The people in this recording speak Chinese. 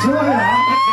直播